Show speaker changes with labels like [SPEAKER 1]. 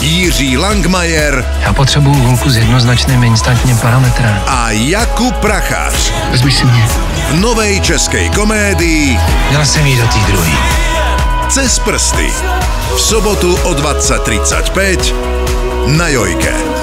[SPEAKER 1] Jiří Langmajer.
[SPEAKER 2] Já potřebuju holku s jednoznačným instantním parametrem.
[SPEAKER 1] A Jakub Prachař.
[SPEAKER 2] Vezmi si mě.
[SPEAKER 1] V novej českej komédii
[SPEAKER 2] Měl jsem jí do té druhé.
[SPEAKER 1] Cez prsty. V sobotu o 20.35 na Jojke.